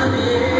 Amen.